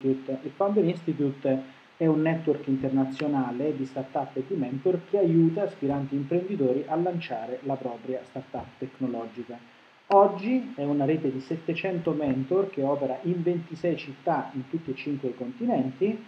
Il Founder Institute è un network internazionale di startup e di mentor che aiuta aspiranti imprenditori a lanciare la propria startup tecnologica. Oggi è una rete di 700 mentor che opera in 26 città in tutti e 5 i continenti.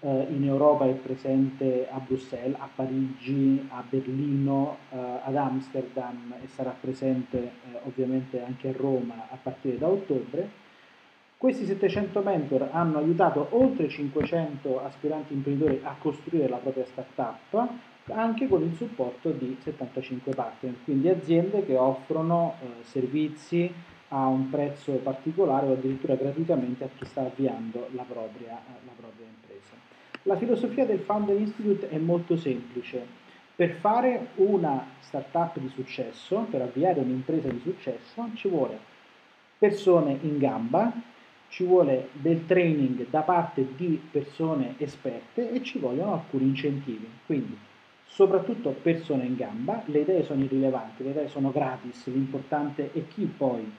Eh, in Europa è presente a Bruxelles, a Parigi, a Berlino, eh, ad Amsterdam e sarà presente eh, ovviamente anche a Roma a partire da ottobre questi 700 mentor hanno aiutato oltre 500 aspiranti imprenditori a costruire la propria startup anche con il supporto di 75 partner, quindi aziende che offrono eh, servizi a un prezzo particolare o addirittura gratuitamente a chi sta avviando la propria, la propria impresa. La filosofia del Founder Institute è molto semplice. Per fare una startup di successo, per avviare un'impresa di successo, ci vuole persone in gamba ci vuole del training da parte di persone esperte e ci vogliono alcuni incentivi. Quindi, soprattutto persone in gamba, le idee sono irrilevanti, le idee sono gratis, l'importante è chi poi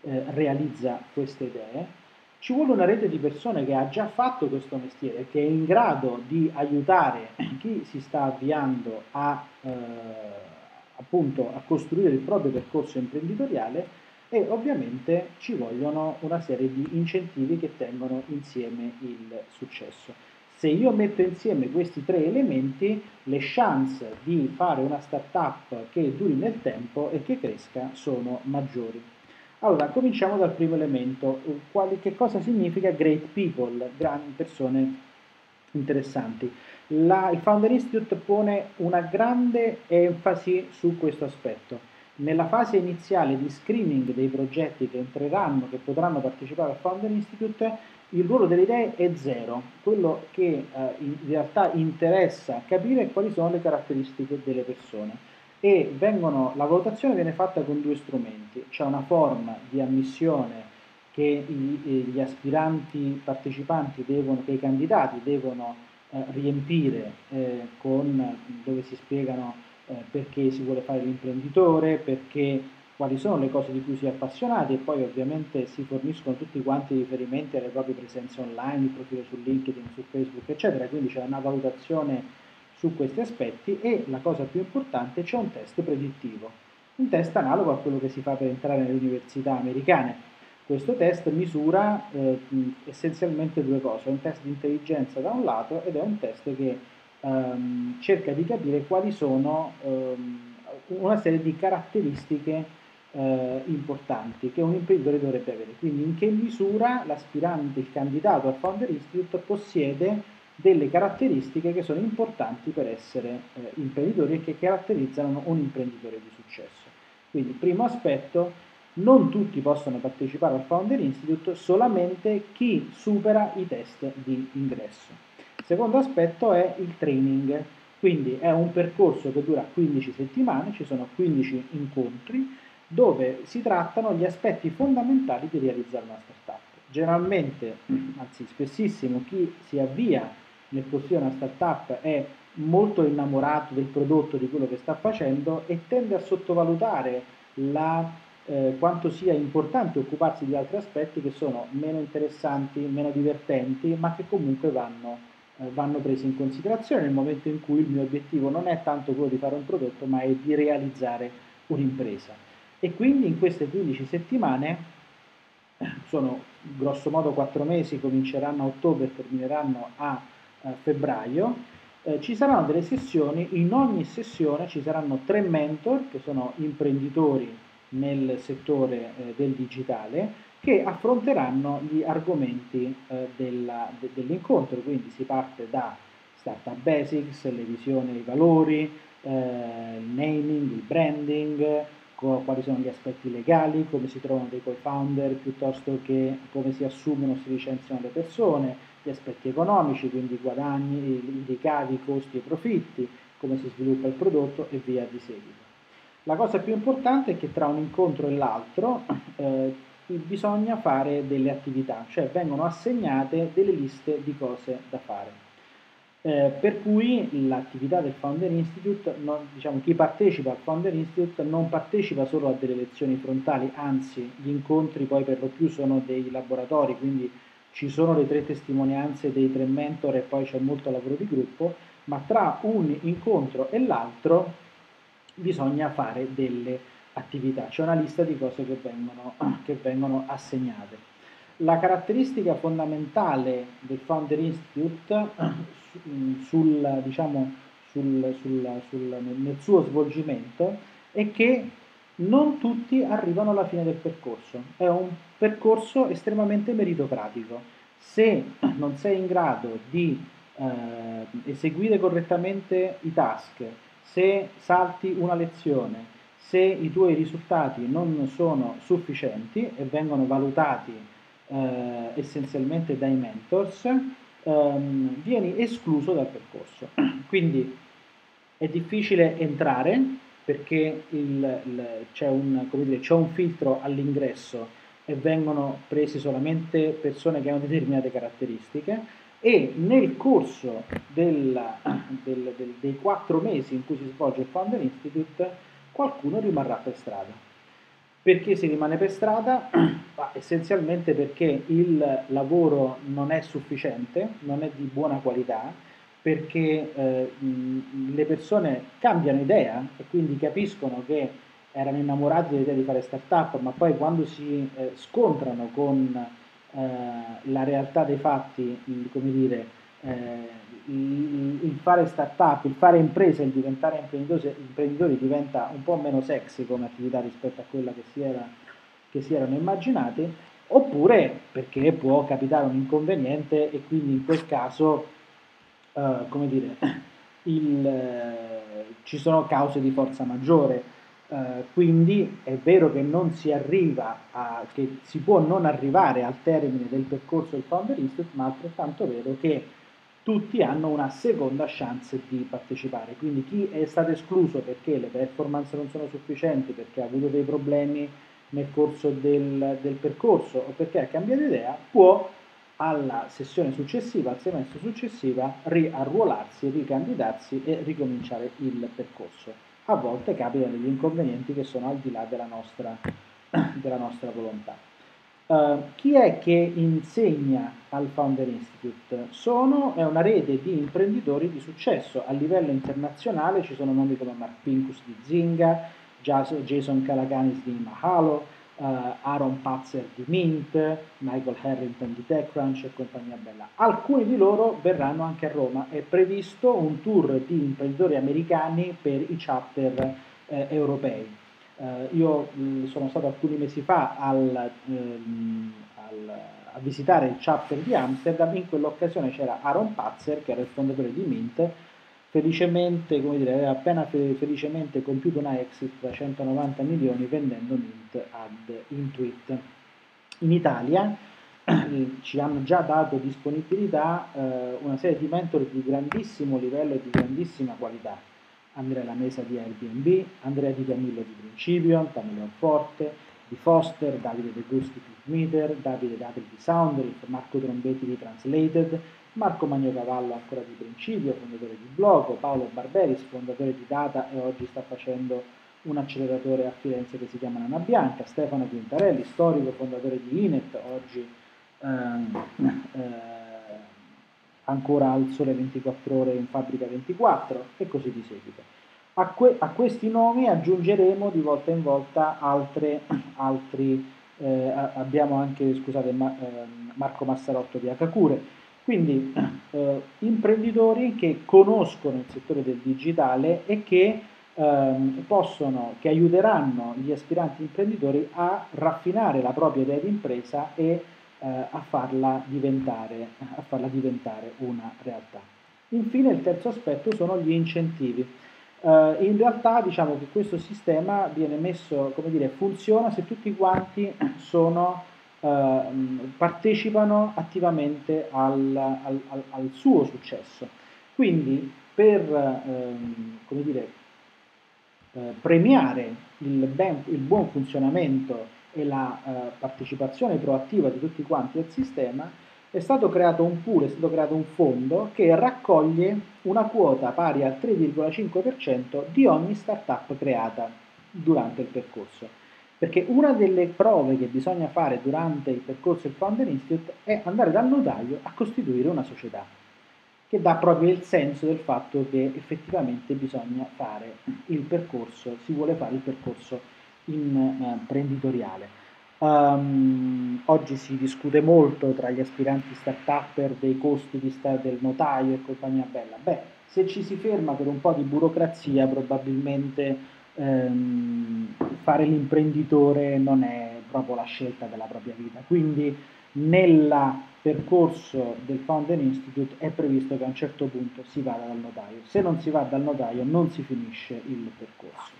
eh, realizza queste idee. Ci vuole una rete di persone che ha già fatto questo mestiere, che è in grado di aiutare chi si sta avviando a, eh, appunto, a costruire il proprio percorso imprenditoriale e ovviamente ci vogliono una serie di incentivi che tengono insieme il successo. Se io metto insieme questi tre elementi, le chance di fare una startup che duri nel tempo e che cresca sono maggiori. Allora, cominciamo dal primo elemento. Quali, che cosa significa great people, grandi persone interessanti? La, il Founder Institute pone una grande enfasi su questo aspetto nella fase iniziale di screening dei progetti che entreranno, che potranno partecipare al Founder Institute, il ruolo delle idee è zero. Quello che eh, in realtà interessa capire è quali sono le caratteristiche delle persone. E vengono, la valutazione viene fatta con due strumenti. C'è una forma di ammissione che i, gli aspiranti partecipanti devono, che i candidati devono eh, riempire eh, con, dove si spiegano eh, perché si vuole fare l'imprenditore, perché quali sono le cose di cui si è appassionati e poi ovviamente si forniscono tutti quanti i riferimenti alle proprie presenze online, il profilo su LinkedIn, su Facebook, eccetera, quindi c'è una valutazione su questi aspetti e la cosa più importante c'è un test predittivo, un test analogo a quello che si fa per entrare nelle università americane. Questo test misura eh, essenzialmente due cose, un test di intelligenza da un lato ed è un test che ehm, cerca di capire quali sono ehm, una serie di caratteristiche eh, importanti che un imprenditore dovrebbe avere. Quindi in che misura l'aspirante, il candidato al Founder Institute possiede delle caratteristiche che sono importanti per essere eh, imprenditori e che caratterizzano un imprenditore di successo. Quindi, primo aspetto, non tutti possono partecipare al Founder Institute, solamente chi supera i test di ingresso secondo aspetto è il training, quindi è un percorso che dura 15 settimane, ci sono 15 incontri dove si trattano gli aspetti fondamentali di realizzare una startup. Generalmente, anzi spessissimo, chi si avvia nel costruire una startup è molto innamorato del prodotto, di quello che sta facendo e tende a sottovalutare la, eh, quanto sia importante occuparsi di altri aspetti che sono meno interessanti, meno divertenti, ma che comunque vanno vanno presi in considerazione nel momento in cui il mio obiettivo non è tanto quello di fare un prodotto, ma è di realizzare un'impresa. E quindi in queste 15 settimane, sono grosso modo 4 mesi, cominceranno a ottobre e termineranno a, a febbraio, eh, ci saranno delle sessioni, in ogni sessione ci saranno tre mentor che sono imprenditori nel settore eh, del digitale che affronteranno gli argomenti eh, della, de, dell'incontro, quindi si parte da startup basics, le visioni e i valori, eh, il naming, il branding, co- quali sono gli aspetti legali, come si trovano dei co-founder, piuttosto che come si assumono, si licenziano le persone, gli aspetti economici, quindi i guadagni, i ricavi, i costi e i profitti, come si sviluppa il prodotto e via di seguito. La cosa più importante è che tra un incontro e l'altro eh, bisogna fare delle attività, cioè vengono assegnate delle liste di cose da fare. Eh, per cui l'attività del Founder Institute, non, diciamo, chi partecipa al Founder Institute non partecipa solo a delle lezioni frontali, anzi gli incontri poi per lo più sono dei laboratori, quindi ci sono le tre testimonianze dei tre mentor e poi c'è molto lavoro di gruppo, ma tra un incontro e l'altro bisogna fare delle attività, c'è una lista di cose che vengono, che vengono assegnate. La caratteristica fondamentale del Founder Institute sul, diciamo, sul, sul, nel suo svolgimento è che non tutti arrivano alla fine del percorso, è un percorso estremamente meritocratico. Se non sei in grado di eh, eseguire correttamente i task, se salti una lezione, se i tuoi risultati non sono sufficienti e vengono valutati eh, essenzialmente dai mentors, ehm, vieni escluso dal percorso. Quindi è difficile entrare perché il, il, c'è, un, dire, c'è un filtro all'ingresso e vengono presi solamente persone che hanno determinate caratteristiche e nel corso del, del, del, dei quattro mesi in cui si svolge il Founder Institute qualcuno rimarrà per strada. Perché si rimane per strada? Ma essenzialmente perché il lavoro non è sufficiente, non è di buona qualità, perché eh, le persone cambiano idea e quindi capiscono che erano innamorati dell'idea di fare startup, ma poi quando si eh, scontrano con eh, la realtà dei fatti, come dire, eh, il, fare startup, il fare impresa, il diventare imprenditori, diventa un po' meno sexy come attività rispetto a quella che si, era, che si erano immaginati, oppure perché può capitare un inconveniente e quindi in quel caso, uh, come dire, il, uh, ci sono cause di forza maggiore. Uh, quindi è vero che non si arriva a, che si può non arrivare al termine del percorso del Founder Institute, ma altrettanto vero che tutti hanno una seconda chance di partecipare. Quindi chi è stato escluso perché le performance non sono sufficienti, perché ha avuto dei problemi nel corso del, del percorso o perché ha cambiato idea, può alla sessione successiva, al semestre successivo, riarruolarsi, ricandidarsi e ricominciare il percorso. A volte capitano degli inconvenienti che sono al di là della nostra, della nostra volontà. Uh, chi è che insegna al Founder Institute? Sono, è una rete di imprenditori di successo. A livello internazionale ci sono nomi come Mark Pincus di Zinga, Jason Calacanis di Mahalo, uh, Aaron Patzer di Mint, Michael Harrington di TechCrunch e compagnia bella. Alcuni di loro verranno anche a Roma. È previsto un tour di imprenditori americani per i chapter eh, europei. Uh, io mh, sono stato alcuni mesi fa al, um, al, a visitare il chapter di Amsterdam, in quell'occasione c'era Aaron Patzer, che era il fondatore di Mint, felicemente, come dire, aveva appena fe- felicemente compiuto una exit da 190 milioni vendendo Mint ad Intuit. In Italia ci hanno già dato disponibilità uh, una serie di mentor di grandissimo livello e di grandissima qualità Andrea Lamesa di Airbnb, Andrea Di Camillo di Principion, Camillo Forte, di Foster, Davide De Gusti di Meter, Davide D'Apri di Soundriff, Marco Trombetti di Translated, Marco Magnocavallo ancora di Principio, fondatore di Bloco, Paolo Barberis, fondatore di Data e oggi sta facendo un acceleratore a Firenze che si chiama Nana Bianca, Stefano Quintarelli, storico fondatore di Inet, oggi ehm, eh, ancora al sole 24 ore in fabbrica 24 e così di seguito. A, que- a questi nomi aggiungeremo di volta in volta altre, altri, eh, abbiamo anche scusate, Ma- eh, Marco Massarotto di Akakure, quindi eh, imprenditori che conoscono il settore del digitale e che, ehm, possono, che aiuteranno gli aspiranti imprenditori a raffinare la propria idea di impresa e eh, a, farla a farla diventare una realtà. Infine il terzo aspetto sono gli incentivi. Uh, in realtà diciamo che questo sistema viene messo, come dire, funziona se tutti quanti sono, uh, partecipano attivamente al, al, al, al, suo successo. Quindi per uh, come dire, eh, premiare il, ben, il buon funzionamento e la eh, partecipazione proattiva di tutti quanti al sistema, è stato creato un pool, è stato creato un fondo che raccoglie una quota pari al 3,5% di ogni startup creata durante il percorso. Perché una delle prove che bisogna fare durante il percorso del Founder Institute è andare dal notaio a costituire una società, che dà proprio il senso del fatto che effettivamente bisogna fare il percorso, si vuole fare il percorso imprenditoriale. Um, oggi si discute molto tra gli aspiranti start-upper dei costi di sta- del notaio e compagnia bella. Beh, se ci si ferma per un po' di burocrazia, probabilmente ehm, fare l'imprenditore non è proprio la scelta della propria vita. Quindi nel percorso del Founder Institute è previsto che a un certo punto si vada dal notaio. Se non si va dal notaio non si finisce il percorso.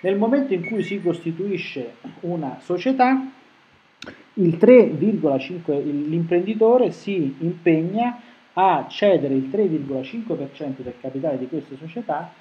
Nel momento in cui si costituisce una società, il 3,5, l'imprenditore si impegna a cedere il 3,5% del capitale di queste società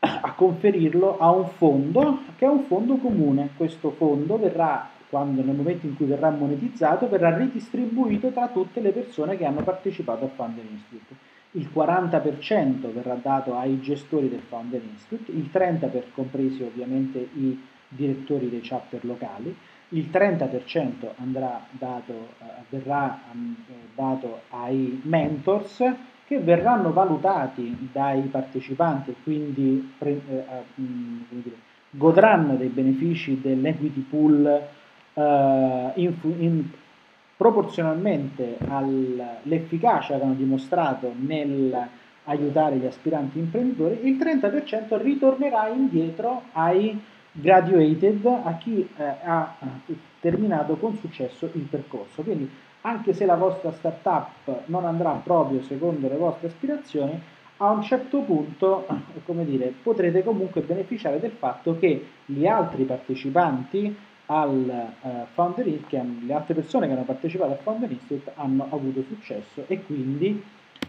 a conferirlo a un fondo che è un fondo comune. Questo fondo verrà, quando, nel momento in cui verrà monetizzato, verrà ridistribuito tra tutte le persone che hanno partecipato al Founder Institute. Il 40% verrà dato ai gestori del Founder Institute, il 30% per compresi ovviamente i direttori dei chapter locali, il 30% andrà dato, eh, verrà um, dato ai mentors che verranno valutati dai partecipanti e quindi eh, mm, godranno dei benefici dell'equity pool eh, in, in, proporzionalmente all'efficacia che hanno dimostrato nel aiutare gli aspiranti imprenditori, il 30% ritornerà indietro ai graduated, a chi eh, ha terminato con successo il percorso. Quindi anche se la vostra startup non andrà proprio secondo le vostre aspirazioni, a un certo punto, come dire, potrete comunque beneficiare del fatto che gli altri partecipanti al uh, Founder Institute, le altre persone che hanno partecipato al Founder Institute hanno avuto successo e quindi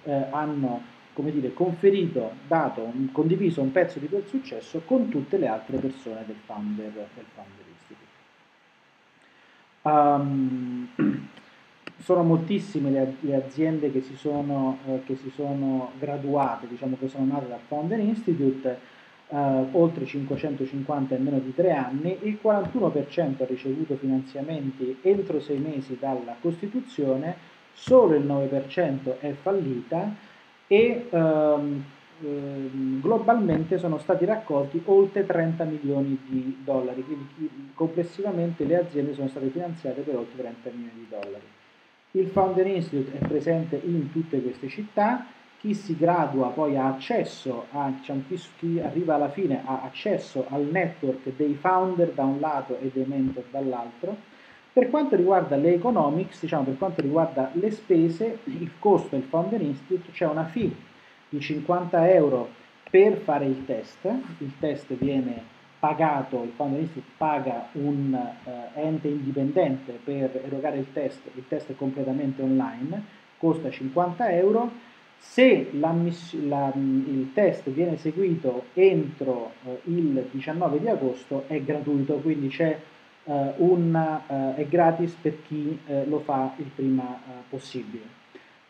eh, hanno, come dire, conferito, dato, condiviso un pezzo di quel successo con tutte le altre persone del Founder, del Founder Institute. Um, sono moltissime le, le aziende che si, sono, eh, che si, sono, graduate, diciamo che sono nate dal Founder Institute, eh, oltre 550 in meno di tre anni, il 41% ha ricevuto finanziamenti entro sei mesi dalla Costituzione, solo il 9% è fallita e ehm, ehm, globalmente sono stati raccolti oltre 30 milioni di dollari, quindi complessivamente le aziende sono state finanziate per oltre 30 milioni di dollari. Il Founder Institute è presente in tutte queste città, chi si gradua poi ha accesso, a, diciamo, chi, chi, arriva alla fine ha accesso al network dei founder da un lato e dei mentor dall'altro. Per quanto riguarda le economics, diciamo per quanto riguarda le spese, il costo del Founder Institute c'è una fee di 50 euro per fare il test, il test viene pagato, il Founder Institute paga un uh, ente indipendente per erogare il test, il test è completamente online, costa 50 euro, se la, il test viene eseguito entro uh, il 19 di agosto è gratuito, quindi c'è un, è gratis per chi lo fa il prima possibile.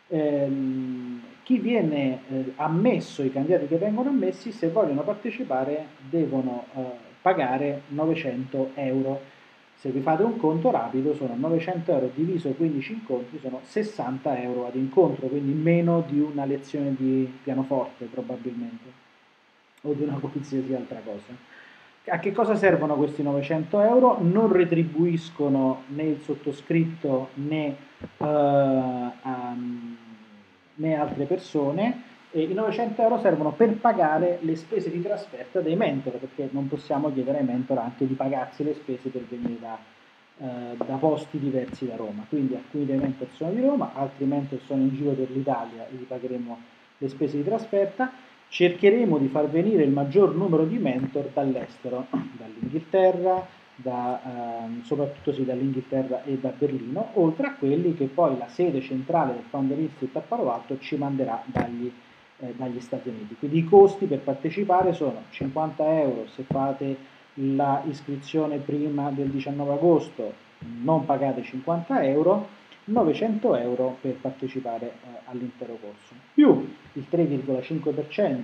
Ehm, chi viene eh, ammesso, i candidati che vengono ammessi, se vogliono partecipare devono eh, pagare 900 euro. Se vi fate un conto rapido sono 900 euro diviso 15 incontri, sono 60 euro ad incontro, quindi meno di una lezione di pianoforte probabilmente, o di una qualsiasi altra cosa. A che cosa servono questi 900 euro? Non retribuiscono né il sottoscritto né, uh, um, né altre persone, e i 900 euro servono per pagare le spese di trasferta dei mentor, perché non possiamo chiedere ai mentor anche di pagarsi le spese per venire da, eh, da posti diversi da Roma. Quindi alcuni dei mentor sono di Roma, altri mentor sono in giro per l'Italia e gli pagheremo le spese di trasferta. Cercheremo di far venire il maggior numero di mentor dall'estero, dall'Inghilterra, da, ehm, soprattutto sì, dall'Inghilterra e da Berlino, oltre a quelli che poi la sede centrale del Founder Institute a Palo Alto ci manderà dagli eh, dagli Stati Uniti. Quindi i costi per partecipare sono 50 euro se fate l'iscrizione prima del 19 agosto, non pagate 50 euro, 900 euro per partecipare eh, all'intero corso, più il 3,5%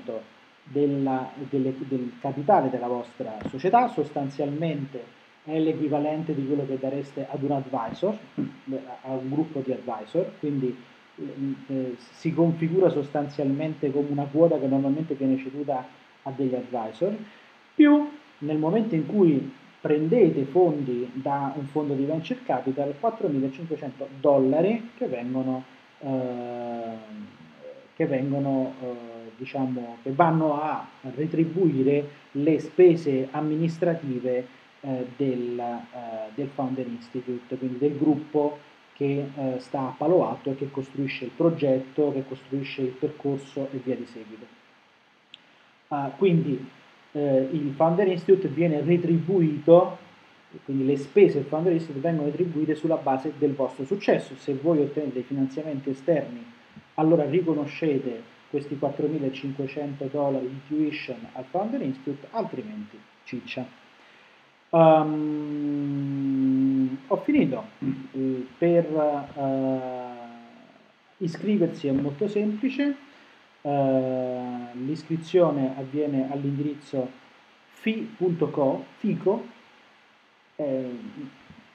della, delle, del capitale della vostra società, sostanzialmente è l'equivalente di quello che dareste ad un advisor, a un gruppo di advisor, quindi eh, si configura sostanzialmente come una quota che normalmente viene ceduta a degli advisor, più nel momento in cui prendete fondi da un fondo di venture capital 4.500 dollari che vengono, eh, che, vengono eh, diciamo, che vanno a retribuire le spese amministrative eh, del, eh, del, Founder Institute, quindi del gruppo che eh, sta a Palo Alto e che costruisce il progetto, che costruisce il percorso e via di seguito. Uh, quindi eh, il Founder Institute viene retribuito, quindi le spese del Founder Institute vengono retribuite sulla base del vostro successo. Se voi ottenete finanziamenti esterni, allora riconoscete questi 4.500 dollari di tuition al Founder Institute, altrimenti ciccia. Um, ho finito. Per uh, iscriversi è molto semplice Uh, l'iscrizione avviene all'indirizzo fi.co, fico, è,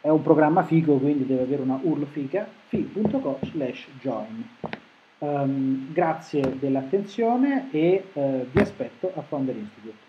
è, un programma fico quindi deve avere una URL fica, fi.co slash join. Um, grazie dell'attenzione e uh, vi aspetto a Founder Institute.